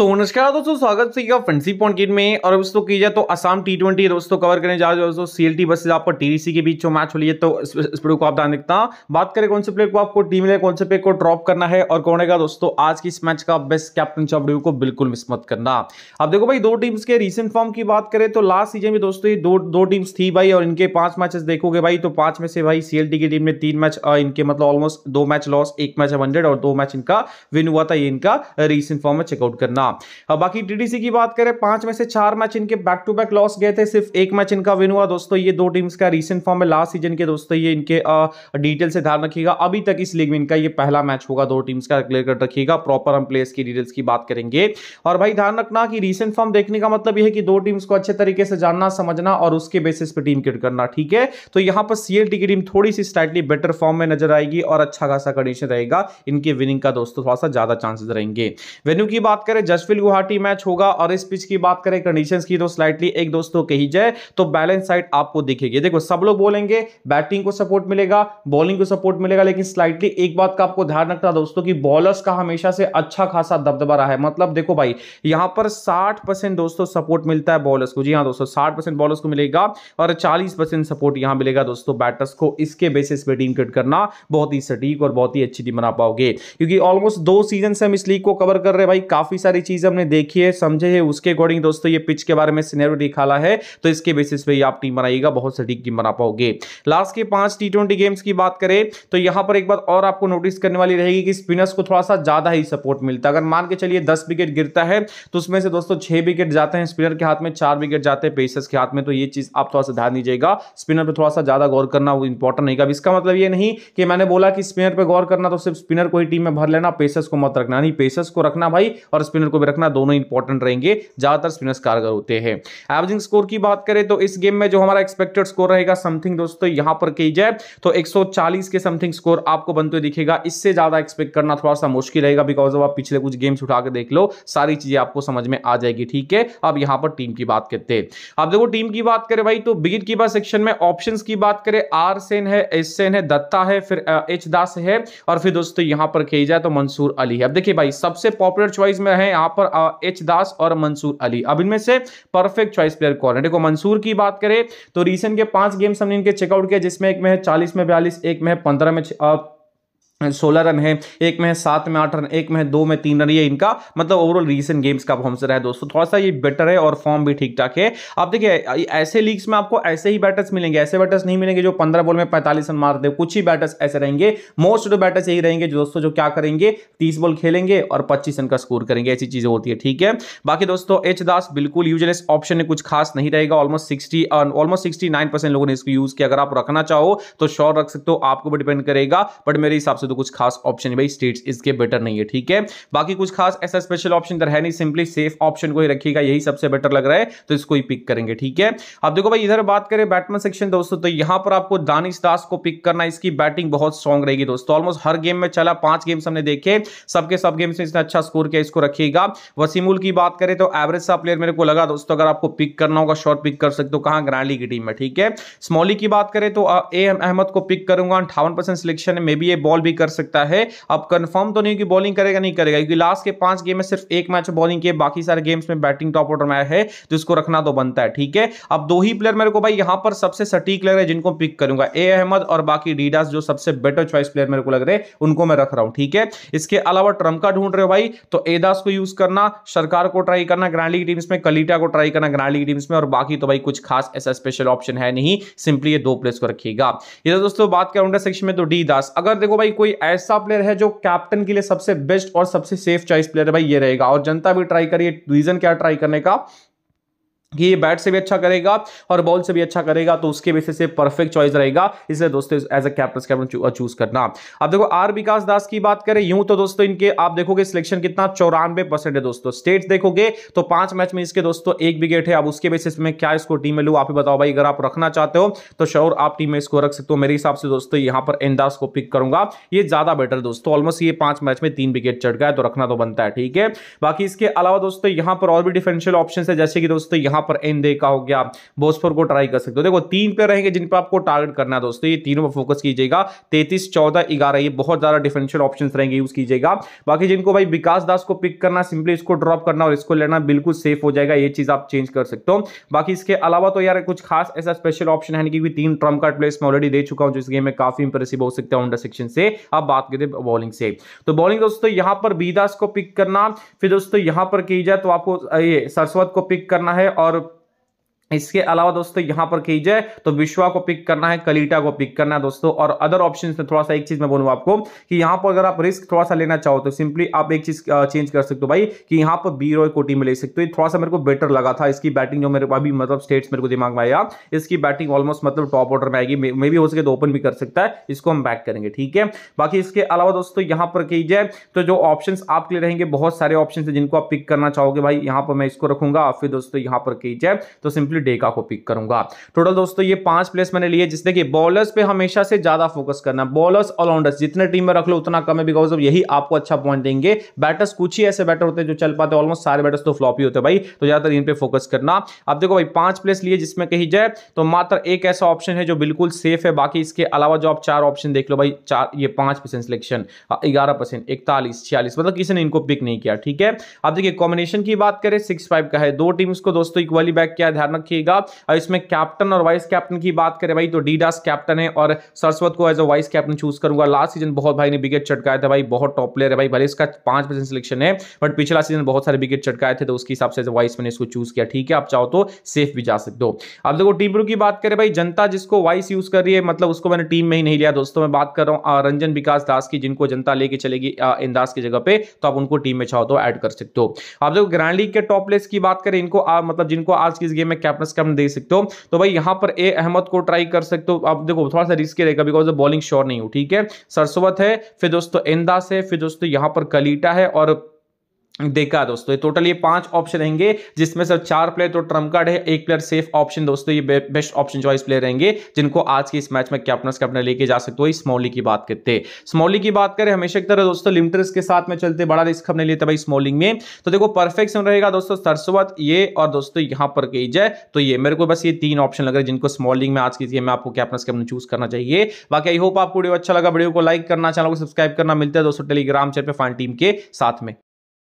तो नमस्कार दोस्तों, स्वागत है फंसी पॉइंट गेट में। और दोस्तों की जाए तो असम टी ट्वेंटी दोस्तों कवर करने जा रहे हो दोस्तों सीएलटी वर्सेस आपको टीडीसी के बीच मैच हो है तो इस वीडियो को आप ध्यान देखता बात करें कौन से प्लेयर को आपको टीम में, कौन से प्लेयर को ड्रॉप करना है, और कौन है दोस्तों, आज की इस मैच का बेस्ट कैप्टन वीडियो को बिल्कुल मिस मत करना। अब देखो भाई, दो टीम्स के रिसेंट फॉर्म की बात करें तो लास्ट सीज़न में दोस्तों दो दो टीम्स थी भाई, और इनके पाँच मैचेस देखोगे भाई तो पाँच में से भाई सीएलटी की टीम ने तीन मैच इनके मतलब ऑलमोस्ट दो मैच लॉस एक मैच हंड्रेड और दो मैच इनका विन हुआ था, ये इनका रिसेंट फॉर्म में चेकआउट करना। बाकी टीडीसी की बात करें, पाँच में से चार मैच इनके बैक टू बैक लॉस गए थे, सिर्फ़ एक मैच इनका विन हुआ। दोस्तों, ये दो टीम्स का रीसेंट फॉर्म में लास्ट सीज़न के दोस्तों, ये इनके डिटेल से ध्यान रखिएगा। अभी तक इस लीग में इनका ये पहला मैच होगा, दो टीम्स का क्लियर कर रखिएगा। प्रॉपर हम प्लेयर्स की डिटेल्स की बात करेंगे। और भाई, ध्यान रखना कि रीसेंट फॉर्म देखने का मतलब यह है कि दो टीम्स को अच्छे तरीके से जानना, समझना और उसके बेसिस पे टीम क्रिएट करना, ठीक है? तो यहाँ पर सीएलटी की टीम थोड़ी सी स्लाइटली बेटर फॉर्म में नज़र आएगी और अच्छा खासा कंडीशन रहेगा। इनके विनिंग का दोस्तों थोड़ा सा ज़्यादा चांसेस रहेंगे। वेन्यू की बात करें जसफिल गुवाहाटी मैच होगा और इस पिच की बात करें कंडीशंस की तो स्लाइटली एक दोस्तों कही जाए तो बैलेंस साइड आपको दिखेगी। देखो, सब लोग बोलेंगे बैटिंग को सपोर्ट मिलेगा बॉलिंग को सपोर्ट मिलेगा, लेकिन स्लाइटली एक बात का आपको ध्यान रखना दोस्तों की बॉलर्स का हमेशा से अच्छा खासा दबदबा रहा है। मतलब देखो भाई, यहाँ पर साठ दोस्तों सपोर्ट मिलता है बॉलर्स को। जी हाँ दोस्तों, साठ बॉलर्स को मिलेगा और चालीस सपोर्ट यहाँ मिलेगा दोस्तों बैटर्स को। इसके बेसिस पे टीम क्रिएट करना बहुत ही सटीक और बहुत ही अच्छी टीम बना पाओगे। क्योंकि ऑलमोस्ट दो सीज़न से हम इस लीग को कवर कर रहे हैं भाई, काफ़ी सारी चीज़ें हमने देखी है, समझे है, उसके अकॉर्डिंग दोस्तों ये पिच के बारे में सिनेरियो दिखाला है तो इसके बेसिस पे आप टीम बनाइएगा, बहुत सटीक टीम बना पाओगे। लास्ट के पाँच टी गेम्स की बात करें तो यहाँ पर एक बात और आपको नोटिस करने वाली रहेगी कि स्पिनर्स को थोड़ा सा ज़्यादा ही सपोर्ट मिलता है। अगर मान के चलिए दस विकेट गिरता है तो उसमें से दोस्तों छह विकेट जाते हैं स्पिनर के हाथ में, चार विकेट जाते हैं पेसर्स के हाथ में तो ये चीज़ आप थोड़ा सा ध्यान दीजिएगा। स्पिनर पर थोड़ा सा ज़्यादा गौर करना वो इंपॉर्टेंट नहीं इसका मतलब ये नहीं कि मैंने बोला कि स्पिनर पर गौर करना तो सिर्फ़ स्पिनर को ही टीम में भर लेना पेसर्स को मत रखना। नहीं पेसर्स को रखना भाई और स्पिनर को भी रखना दोनों इंपॉर्टेंट रहेंगे, ज़्यादातर स्पिनर्स कारगर होते हैं। एवरेजिंग स्कोर की बात करें तो इस गेम में जो हमारा एक्सपेक्टेड स्कोर रहेगा समथिंग दोस्तों यहाँ पर की जाए तो 140 के समथिंग स्कोर आपको बनते हुए दिखेगा। इससे ज़्यादा एक्सपेक्ट करना थोड़ा सा मुश्किल रहेगा बिकॉज़ आप पिछले कुछ गेम्स उठा के देख लो, सारी चीज़ें आपको समझ में आ जाएगी, ठीक है? अब यहाँ पर टीम की बात करते हैं। अब देखो टीम की बात करें भाई तो बिगिट की बात सेक्शन में ऑप्शन की बात करें आर सेन है एस सेन है, दत्ता है, फिर एच दास है, और फिर दोस्तों यहाँ पर कही जाए तो मंसूर अली है। अब देखिए भाई, सबसे पॉपुलर चॉइस में है यहाँ पर एच दास और मंसूर अली। अब इनमें से परफेक्ट चॉइस प्लेयर कौन है? देखो, मंसूर की बात करें तो रिसेंट के पाँच गेम्स हमने इनके चेकआउट किया जिसमें एक में है चालीस में बयालीस, एक में है पंद्रह में सोलह रन है, एक में है सात में आठ रन, एक में है दो में तीन रन, ये इनका मतलब ओवरऑल रीसेंट गेम्स का परफॉर्मेंस रहा है दोस्तों। थोड़ा सा ये बेटर है और फॉर्म भी ठीक ठाक है। आप देखिए ऐसे लीग्स में आपको ऐसे ही बैटर्स मिलेंगे, ऐसे बैटर्स नहीं मिलेंगे जो पंद्रह बॉल में पैंतालीस रन मार दे। कुछ ही बैटर्स ऐसे रहेंगे। मोस्ट ऑफ़ बैटर्स यही रहेंगे जो दोस्तों जो क्या करेंगे, तीस बॉल खेलेंगे और पच्चीस रन का स्कोर करेंगे। ऐसी चीज़ें होती है, ठीक है? बाकी दोस्तों एच दास बिल्कुल यूजलेस ऑप्शन में कुछ खास नहीं रहेगा। ऑलमोस्ट सिक्सटी ऑलमोस्ट सिक्सटी लोगों ने इसको यूज़ किया। अगर आप रखना चाहो तो श्योर रख सकते हो, आपको डिपेंड करेगा बट मेरे हिसाब से तो कुछ खास ऑप्शन ऑप्शन भाई स्टेट्स इसके बेटर नहीं है, ठीक है? बाकी कुछ खास ऐसा स्पेशल ऑप्शन इधर है नहीं सिंपली सेफ़ ऑप्शन को ही रखिएगा, यही सबसे बेटर लग रहा है तो इसको ही पिक करेंगे, ठीक है? अब देखो भाई, इधर बात करें बैटमैन सेक्शन दोस्तों तो यहाँ पर आपको दानिश दास को पिक करना, इसकी बैटिंग बहुत स्ट्रॉन्ग रहेगी दोस्तों। ऑलमोस्ट हर गेम में चला, पाँच गेम्स हमने देखे, सबके सब गेम्स में इसने अच्छा स्कोर किया, इसको रखिएगा। वसीमुल की बात करें तो एवरेज सा प्लेयर मेरे को लगा दोस्तों, अगर आपको पिक करना होगा शॉर्ट पिक कर सकते हो, कहाँ ग्रैंडली की टीम में ठीक है? स्मॉली की बात करें तो ए अहमद को पिक करूँगा, अंठावन सिलेक्शन है मे बी ये बॉल भी कर सकता है। अब कंफर्म तो तो नहीं कि बॉलिंग करेगा, नहीं करेगा, क्योंकि लास्ट के पाँच गेम में सिर्फ़ एक मैच बॉलिंग किए, बाकी सारे गेम्स में बैटिंग टॉप ऑर्डर में है तो इसको रखना तो बनता है, ठीक है? अब दो ही प्लेयर मेरे को भाई यहाँ पर सबसे सटीक लग रहे हैं, जिनको पिक करूँगा। ए अहमद और बाकी डीडास जो सबसे बेटर चॉइस प्लेयर मेरे को लग रहे हैं, उनको मैं रख रहा हूँ, ठीक है? इसके अलावा ट्रंप का ढूंढ रहे हो भाई तो एदास को यूज़ करना, सरकार को ट्राई करना ग्रैंड लीग टीम्स में कलीटा को ट्राई करना ग्रैंड लीग टीम्स में, और बाकी तो भाई कुछ खास ऐसा स्पेशल ऑप्शन है नहीं सिंपली ये दो प्लेयर्स को रखिएगा। ये दोस्तों बात करें सेक्शन में तो डी दास अगर देखो भाई कोई ऐसा प्लेयर है जो कैप्टन के लिए सबसे बेस्ट और सबसे सेफ़ चॉइस प्लेयर है भाई, ये रहेगा। और जनता भी ट्राई करिए रीजन क्या ट्राई करने का? कि ये बैट से भी अच्छा करेगा और बॉल से भी अच्छा करेगा तो उसके बेसिस से परफेक्ट चॉइस रहेगा। इसलिए दोस्तों as a captain captain choose करना। अब देखो आर विकास दास की बात करें, यूँ तो दोस्तों इनके, आप देखोगे सिलेक्शन कितना चौरानवे परसेंट है दोस्तों। स्टेट देखोगे तो पाँच मैच में इसके दोस्तों एक विकेट है। अब उसके बेसिस में क्या इसको टीम में लू, आप ही बताओ भाई, अगर आप रखना चाहते हो तो श्योर आप टीम में इसको रख सकते हो। मेरे हिसाब से दोस्तों, यहाँ पर एंदास को पिक करूँगा। ये ज़्यादा बेटर दोस्तों। ऑलमोस्ट ये पाँच मैच में तीन विकेट चढ़ गया तो रखना तो बनता है, ठीक है? बाकी इसके अलावा दोस्तों, यहाँ पर और भी डिफरेंशियल ऑप्शन है। जैसे कि दोस्तों, यहाँ यहाँ पर एन दे का हो गया बोस्फोर को ट्राई कर सकते हो। देखो, तीन प्लेयर रहेंगे जिन पर आपको टारगेट करना है दोस्तों, ये तीनों पर फोकस कीजिएगा। तैतीस, चौदह, ग्यारह, ये बहुत ज़्यादा डिफरेंशियल ऑप्शन रहेंगे यूज़ कीजिएगा। बाकी जिनको भाई विकास दास को पिक करना सिंपली इसको ड्रॉप करना और इसको लेना बिल्कुल सेफ़ हो जाएगा, ये चीज़ आप चेंज कर सकते हो। बाकी इसके अलावा तो यार कुछ खास ऐसा स्पेशल ऑप्शन है क्योंकि तीन ट्रंप कार्ड प्लेस में ऑलरेडी दे चुका हूँ, जो इस गेम में काफ़ी इंप्रेसिव हो सकता है अंडर सेक्शन से। अब बात करते हैं बॉलिंग से। तो बॉलिंग दोस्तों, यहाँ पर बीदास को पिक करना, फिर दोस्तों यहाँ पर की जाए तो आपको, ये सरस्वत को पिक करना है और इसके अलावा दोस्तों यहाँ पर कीजिए तो विश्वा को पिक करना है, कलीटा को पिक करना है दोस्तों, और अदर ऑप्शन में थोड़ा सा एक चीज़ मैं बोलूँगा आपको कि यहाँ पर अगर आप रिस्क थोड़ा सा लेना चाहो तो सिंपली आप एक चीज़ चेंज कर सकते हो भाई, कि यहाँ पर बी रॉय को टीम ले सकते हो। थोड़ा सा मेरे को बेटर लगा था, इसकी बैटिंग जो मेरे अभी मतलब स्टेट्स मेरे को दिमाग में आया, इसकी बैटिंग ऑलमोस्ट मतलब टॉप ऑर्डर में आएगी मे भी हो सके तो ओपन भी कर सकता है, इसको हम बैक करेंगे, ठीक है? बाकी इसके अलावा दोस्तों यहाँ पर कीजिए तो जो ऑप्शन आपके लिए रहेंगे, बहुत सारे ऑप्शन है जिनको आप पिक करना चाहोगे भाई, यहाँ पर मैं इसको रखूँगा, फिर दोस्तों यहाँ पर कीजिए तो सिंपली डेका को पिक करूँगा। टोटल दोस्तों, ये पाँच प्लेस मैंने लिए जिससे कि बॉलर्स पे हमेशा से ज़्यादा फोकस करना बॉलर्स ऑलराउंडर्स जितने टीम में रख लो, उतना कम है बिकॉज़ ऑफ़ यही आपको अच्छा पॉइंट देंगे। बैटर्स कुछ ही ऐसे बैटर होते हैं जो चल पाते ऑलमोस्ट सारे बैटर्स तो फ्लॉप ही होते भाई। तो ज़्यादातर इन पे फोकस करना। अब देखो भाई, पाँच प्लेस लिए, जिसमें कही जाए तो मात्र एक ऐसा ऑप्शन है जो बिल्कुल सेफ़ है। बाकी इसके अलावा जो आप चार ऑप्शन देख लो भाई, चार, ये पाँच परसेंट सिलेक्शन ग्यारह परसेंट इकतालीस, छियालीस मतलब किसी ने इनको पिक नहीं किया, ठीक है? अब देखिए कॉम्बिनेशन की बात करें सिक्स फाइव का है। दो टीम्स को दोस्तों इक्वली बैक किया ध्यान रखिएगा। और इसमें कैप्टन और वाइस कैप्टन की बात करें भाई तो डीडास कैप्टन है और सरस्वत को as a vice captain choose करूँगा। लास्ट सीज़न बहुत भाई ने विकेट चटकाए थे भाई, बहुत टॉप प्लेयर है भाई। भले इसका पाँच परसेंट सिलेक्शन है बट पिछला सीज़न बहुत सारे विकेट चटकाए थे तो उसके हिसाब से वाइस मैंने इसको चूज़ किया। ठीक है, आप चाहो तो सेफ़ भी जा सकते हो। अब देखो टीम की बात करें भाई, जनता जिसको वाइस यूज़ कर रही है मतलब उसको मैंने टीम में ही नहीं लिया। दोस्तों, मैं बात कर रहा हूँ रंजन विकास दास की, जिनको जनता लेके चलेगी इन दास की जगह पे तो आप उनको टीम में चाहो तो ऐड कर सकते हो। आप देखो ग्रैंड लीग के टॉप प्लेस की बात करें, इनको मतलब जिनको आज की गेम में कैप्टन कैप्टन दे सकते हो। तो भाई यहाँ पर ए अहमद को ट्राई कर सकते हो। आप देखो, थोड़ा सा रिस्क रहेगा बिकॉज़ बॉलिंग श्योर नहीं हो, ठीक है? सरसवत है, फिर दोस्तों इंदास है फिर दोस्तों यहाँ पर कलीटा है और देखा दोस्तों, ये टोटल ये पाँच ऑप्शन रहेंगे, जिसमें से चार प्लेयर तो ट्रंप कार्ड है, एक प्लेयर सेफ़ ऑप्शन दोस्तों, ये बेस्ट ऑप्शन चॉइस प्लेयर रहेंगे, जिनको आज के इस मैच में कैप्टन कैप्टन लेके जा सकते हो स्मॉली की बात करते स्मॉली की बात करें, हमेशा की तरह दोस्तों लिमिटर्स के साथ में चलते, बड़ा रिस्क हमने लिया था भाई स्मॉलिंग में। तो देखो परफेक्ट रहेगा दोस्तों, सरसवत, ये और दोस्तों, यहाँ पर कही जाए तो ये मेरे को बस ये तीन ऑप्शन लग रहे जिनको स्मॉलिंग में आज की मैं आपको कैप्टन कैप्टन चूज़ करना चाहिए। बाकी आई होप आपको वीडियो अच्छा लगा वीडियो को लाइक करना चैनल को सब्सक्राइब करना, मिलता है दोस्तों टेलीग्राम चैनल पे फाइन टीम के साथ में।